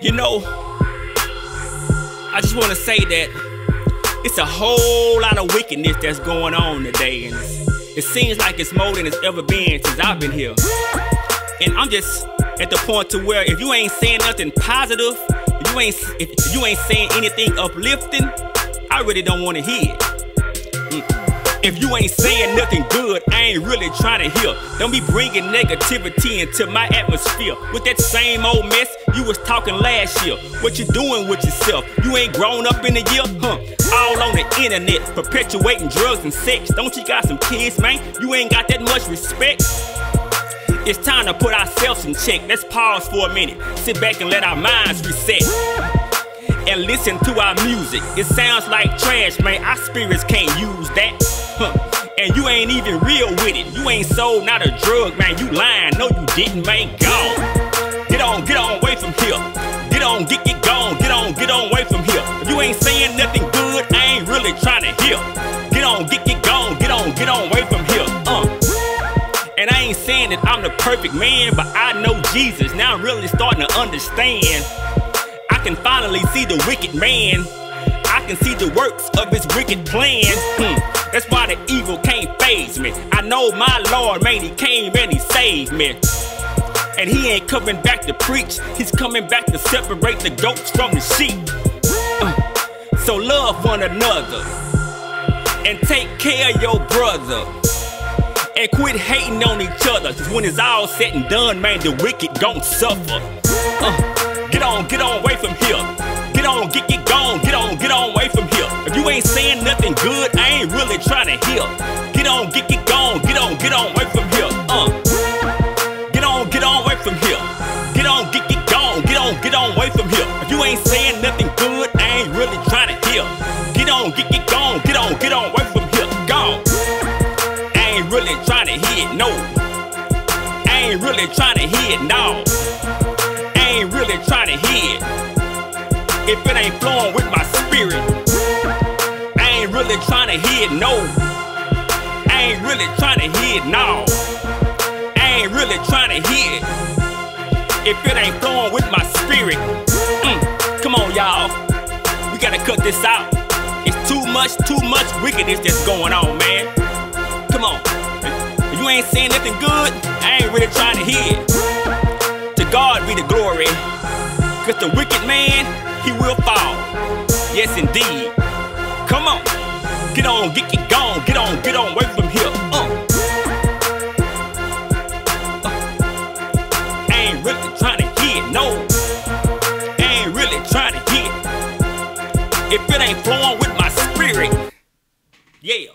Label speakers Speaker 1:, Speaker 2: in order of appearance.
Speaker 1: You know, I just want to say that it's a whole lot of wickedness that's going on today, and it seems like it's more than it's ever been since I've been here. And I'm just at the point to where if you ain't saying nothing positive, if you ain't if you ain't saying anything uplifting, I really don't want to hear it. Mm. If you ain't saying nothing good, I ain't really trying to hear. Don't be bringing negativity into my atmosphere. With that same old mess you was talking last year. What you doing with yourself? You ain't grown up in a year? Huh? All on the internet, perpetuating drugs and sex. Don't you got some kids, man? You ain't got that much respect? It's time to put ourselves in check. Let's pause for a minute. Sit back and let our minds reset and listen to our music. It sounds like trash, man. Our spirits can't use that. And you ain't even real with it. You ain't sold not a drug, man. You lying. No, you didn't, man. Gone. Get on, get on away from here. Get on, get get gone. Get on, get on away from here. You ain't saying nothing good, I ain't really trying to hear. Get on, get get gone. Get on, get on away from here. Uh. And I ain't saying that I'm the perfect man, but I know Jesus. Now I'm really starting to understand. I can finally see the wicked man. I can see the works of his wicked plan. Hmm. That's why the evil can't faze me. I know my Lord, man, he came and he saved me. And he ain't coming back to preach, he's coming back to separate the goats from the sheep. Uh, so love one another and take care of your brother. And quit hating on each other. Cause when it's all said and done, man, the wicked gon' suffer. Uh, get on, get on away from here. Get on, get, get good, I ain't really trying to hear. Get on, get get gone, get on, get on, away from here. Uh. Get on, get on, away from here. Get on, get get gone, get on, get on, away from here. If you ain't saying nothing good, I ain't really trying to hear. Get on, get get gone, get on, get on, away from here. Gone. I ain't really trying to hear no. I ain't really trying to hear no. I ain't really trying to hear. If it ain't flowing with my really trying to hear it, no. I ain't really trying to hear it, no. I ain't really trying to hear it. If it ain't flowing with my spirit, mm, come on, y'all. We gotta cut this out. It's too much, too much wickedness that's going on, man. Come on. If you ain't saying nothing good, I ain't really trying to hear it. To God be the glory. Cause the wicked man, he will fall. Yes, indeed. Get on, get get gone, get on, get on, away from here. Uh. uh. ain't really trying to hit, no. ain't really trying to hit. If it ain't flowing with my spirit, yeah.